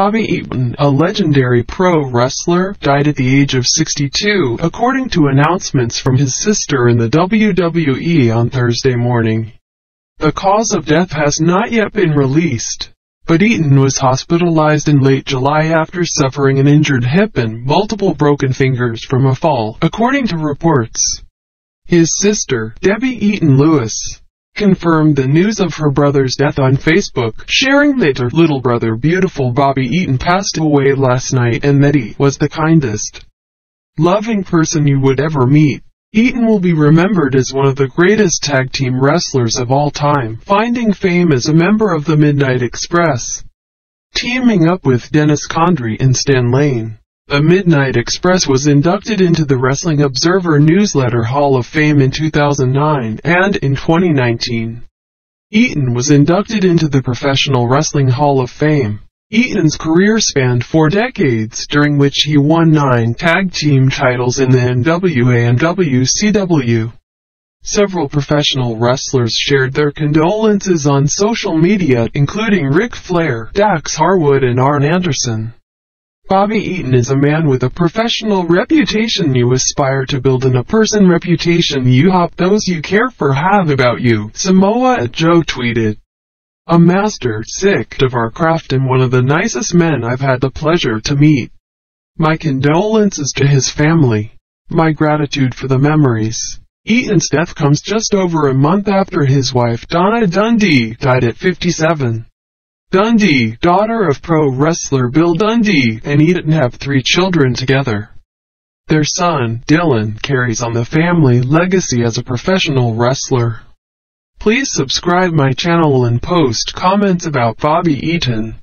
Bobby Eaton, a legendary pro wrestler, died at the age of 62, according to announcements from his sister in the WWE on Thursday morning. The cause of death has not yet been released, but Eaton was hospitalized in late July after suffering an injured hip and multiple broken fingers from a fall, according to reports. His sister, Debbie Eaton Lewis, confirmed the news of her brother's death on Facebook, sharing that her little brother beautiful Bobby Eaton passed away last night and that he was the kindest, loving person you would ever meet. Eaton will be remembered as one of the greatest tag team wrestlers of all time, finding fame as a member of the Midnight Express, teaming up with Dennis Condrey and Stan Lane. The Midnight Express was inducted into the Wrestling Observer Newsletter Hall of Fame in 2009, and in 2019, Eaton was inducted into the Professional Wrestling Hall of Fame. Eaton's career spanned four decades, during which he won nine tag team titles in the NWA and WCW. Several professional wrestlers shared their condolences on social media, including Ric Flair, Dax Harwood and Arn Anderson. Bobby Eaton is a man with a professional reputation you aspire to build and a person reputation you hope those you care for have about you, Samoa Joe tweeted. A master, sick of our craft and one of the nicest men I've had the pleasure to meet. My condolences to his family. My gratitude for the memories. Eaton's death comes just over a month after his wife Donna Dundee died at 57. Dundee, daughter of pro wrestler Bill Dundee, and Eaton have three children together. Their son, Dylan, carries on the family legacy as a professional wrestler. Please subscribe my channel and post comments about Bobby Eaton.